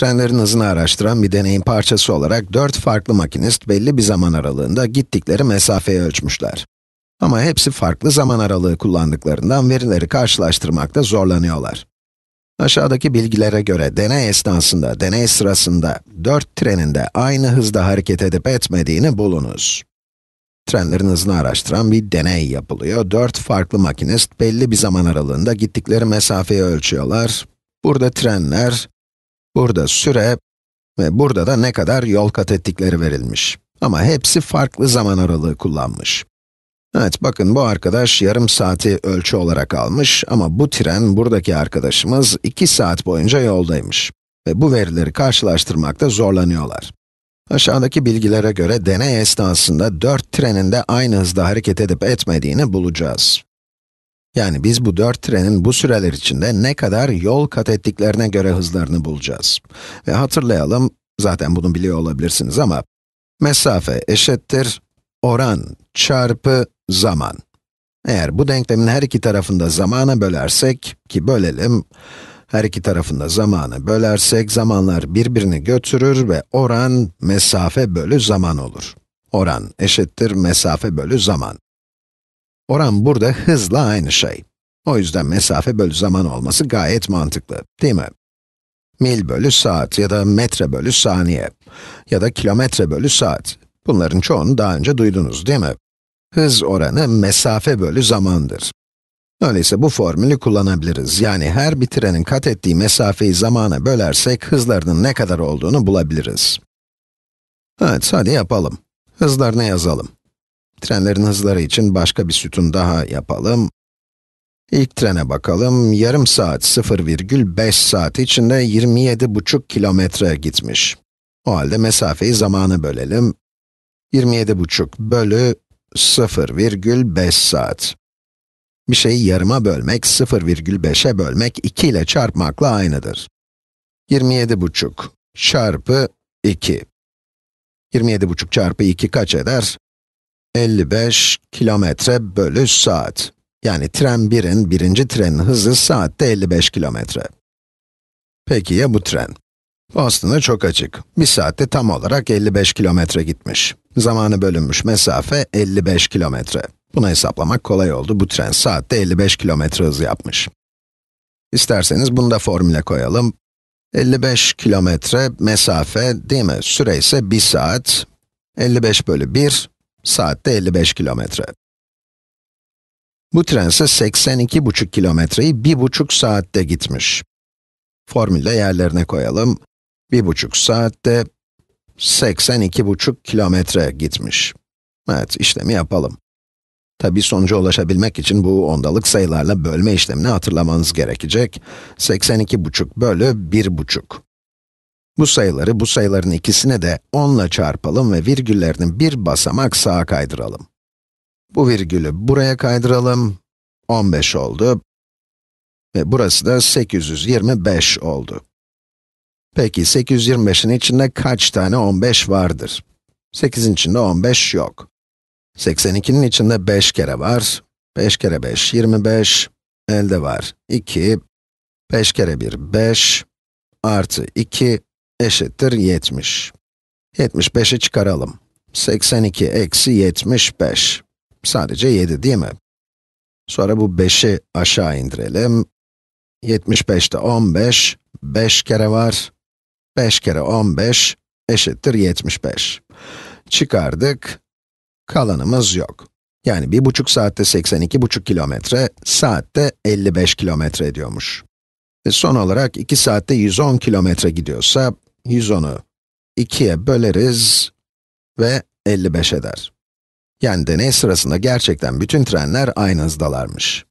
Trenlerin hızını araştıran bir deneyin parçası olarak 4 farklı makinist belli bir zaman aralığında gittikleri mesafeyi ölçmüşler. Ama hepsi farklı zaman aralığı kullandıklarından verileri karşılaştırmakta zorlanıyorlar. Aşağıdaki bilgilere göre deney esnasında, deney sırasında 4 trenin de aynı hızda hareket edip etmediğini bulunuz. Trenlerin hızını araştıran bir deney yapılıyor. 4 farklı makinist belli bir zaman aralığında gittikleri mesafeyi ölçüyorlar. Burada trenler, burada süre ve burada da ne kadar yol kat ettikleri verilmiş. Ama hepsi farklı zaman aralığı kullanmış. Evet, bakın bu arkadaş yarım saati ölçü olarak almış ama bu tren, buradaki arkadaşımız 2 saat boyunca yoldaymış. Ve bu verileri karşılaştırmakta zorlanıyorlar. Aşağıdaki bilgilere göre deney esnasında 4 trenin de aynı hızda hareket edip etmediğini bulacağız. Yani biz bu 4 trenin bu süreler içinde ne kadar yol kat ettiklerine göre hızlarını bulacağız. Ve hatırlayalım, zaten bunu biliyor olabilirsiniz ama, mesafe eşittir oran çarpı zaman. Eğer bu denklemin her iki tarafında zamana bölersek, ki bölelim, her iki tarafında zamanı bölersek, zamanlar birbirini götürür ve oran mesafe bölü zaman olur. Oran eşittir mesafe bölü zaman. Oran burada hızla aynı şey. O yüzden mesafe bölü zaman olması gayet mantıklı, değil mi? Mil bölü saat ya da metre bölü saniye ya da kilometre bölü saat. Bunların çoğunu daha önce duydunuz, değil mi? Hız oranı mesafe bölü zamandır. Öyleyse bu formülü kullanabiliriz. Yani her bir trenin kat ettiği mesafeyi zamana bölersek hızlarının ne kadar olduğunu bulabiliriz. Evet, hadi yapalım. Hızlarını yazalım. Trenlerin hızları için başka bir sütun daha yapalım. İlk trene bakalım. Yarım saat 0,5 saat içinde 27,5 kilometre gitmiş. O halde mesafeyi zamana bölelim. 27,5 bölü 0,5 saat. Bir şeyi yarıma bölmek, 0,5'e bölmek 2 ile çarpmakla aynıdır. 27,5 çarpı 2. 27,5 çarpı 2 kaç eder? 55 kilometre bölü saat. Yani tren 1'in, birinci trenin hızı saatte 55 kilometre. Peki ya bu tren? Aslında çok açık. Bir saatte tam olarak 55 kilometre gitmiş. Zamanı bölünmüş mesafe 55 kilometre. Bunu hesaplamak kolay oldu. Bu tren saatte 55 kilometre hız yapmış. İsterseniz bunu da formüle koyalım. 55 kilometre mesafe değil mi? Süre ise 1 saat. 55 bölü 1, saatte 55 kilometre. Bu tren ise 82,5 kilometreyi 1,5 saatte gitmiş. Formülde yerlerine koyalım. 1,5 saatte 82,5 kilometre gitmiş. Evet, işlemi yapalım. Tabi sonuca ulaşabilmek için bu ondalık sayılarla bölme işlemini hatırlamanız gerekecek. 82,5 bölü 1,5. Bu sayıları, bu sayıların ikisini de 10 ile çarpalım ve virgüllerini bir basamak sağa kaydıralım. Bu virgülü buraya kaydıralım. 15 oldu. Ve burası da 825 oldu. Peki 825'in içinde kaç tane 15 vardır? 8'in içinde 15 yok. 82'nin içinde 5 kere var. 5 kere 5, 25. Elde var 2. 5 kere 1, 5. Artı 2 eşittir 70. 75'i çıkaralım. 82 eksi 75. Sadece 7 değil mi? Sonra bu 5'i aşağı indirelim. 75'te 15, 5 kere var. 5 kere 15 eşittir 75. Çıkardık, kalanımız yok. Yani bir buçuk saatte 82,5 kilometre, saatte 55 kilometre ediyormuş. Ve son olarak 2 saatte 110 kilometre gidiyorsa, 110'u 2'ye böleriz ve 55 eder. Yani deney sırasında gerçekten bütün trenler aynı hızdalarmış.